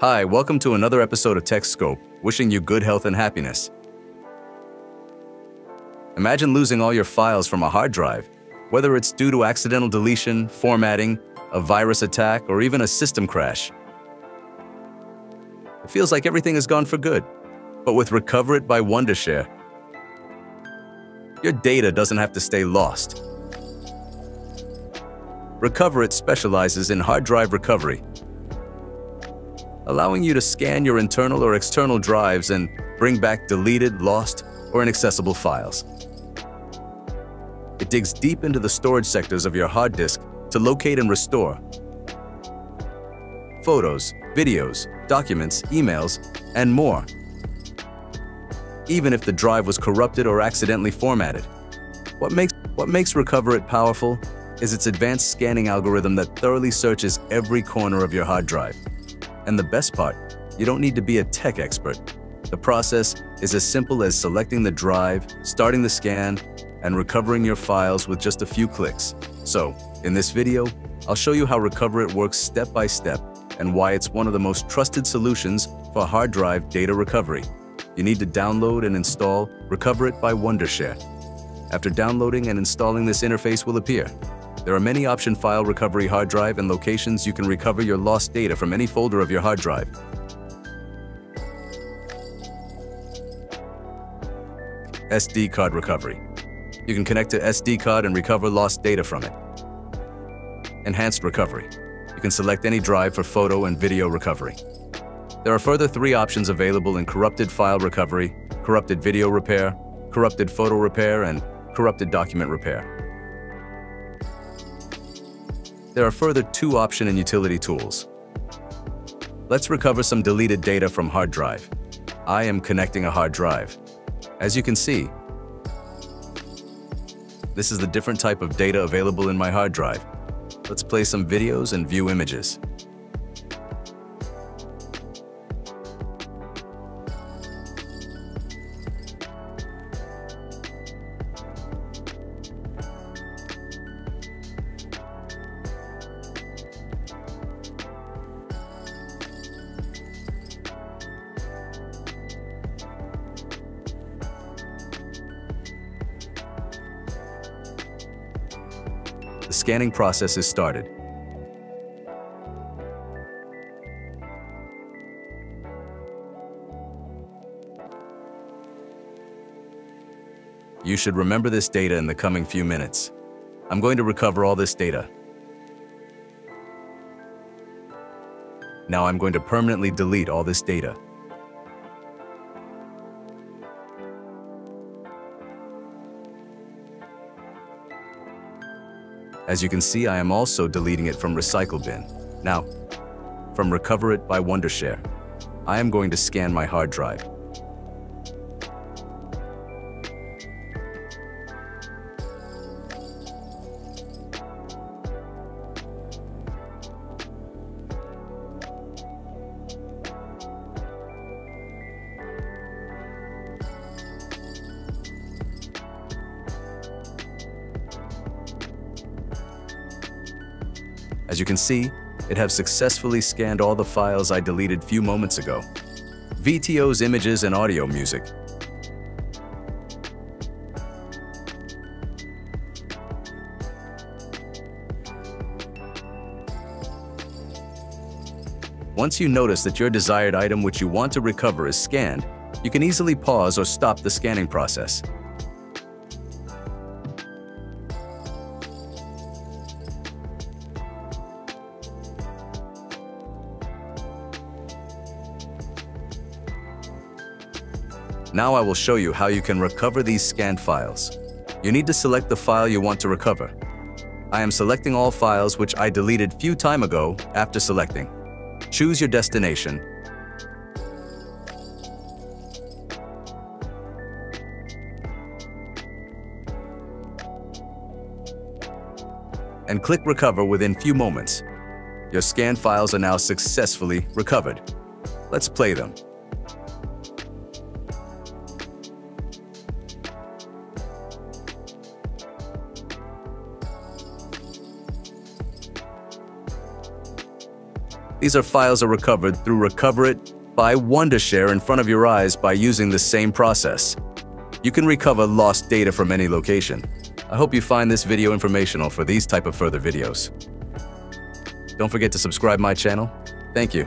Hi, welcome to another episode of TechScope, wishing you good health and happiness. Imagine losing all your files from a hard drive, whether it's due to accidental deletion, formatting, a virus attack, or even a system crash. It feels like everything is gone for good, but with Recoverit by Wondershare, your data doesn't have to stay lost. Recoverit specializes in hard drive recovery, allowing you to scan your internal or external drives and bring back deleted, lost, or inaccessible files. It digs deep into the storage sectors of your hard disk to locate and restore photos, videos, documents, emails, and more. Even if the drive was corrupted or accidentally formatted. What makes, what makes Recoverit powerful is its advanced scanning algorithm that thoroughly searches every corner of your hard drive. And the best part, you don't need to be a tech expert. The process is as simple as selecting the drive, starting the scan, and recovering your files with just a few clicks. So, in this video, I'll show you how Recoverit works step by step and why it's one of the most trusted solutions for hard drive data recovery. You need to download and install Recoverit by Wondershare. After downloading and installing this interface will appear. There are many option file recovery hard drive and locations you can recover your lost data from any folder of your hard drive. SD card recovery. You can connect to SD card and recover lost data from it. Enhanced recovery. You can select any drive for photo and video recovery. There are further three options available in corrupted file recovery, corrupted video repair, corrupted photo repair, and corrupted document repair. There are further two option and utility tools. Let's recover some deleted data from hard drive. I am connecting a hard drive. As you can see, this is the different type of data available in my hard drive. Let's play some videos and view images. The scanning process is started. You should remember this data in the coming few minutes. I'm going to recover all this data. Now I'm going to permanently delete all this data. As you can see, I am also deleting it from Recycle Bin. Now, from Recoverit by Wondershare, I am going to scan my hard drive. As you can see, it has successfully scanned all the files I deleted few moments ago. VTO's images and audio music. Once you notice that your desired item which you want to recover is scanned, you can easily pause or stop the scanning process. Now I will show you how you can recover these scanned files. You need to select the file you want to recover. I am selecting all files which I deleted few time ago after selecting. Choose your destination. And click Recover within few moments. Your scanned files are now successfully recovered. Let's play them. These are files are recovered through Recoverit by Wondershare in front of your eyes by using the same process. You can recover lost data from any location. I hope you find this video informational for these type of further videos. Don't forget to subscribe my channel. Thank you.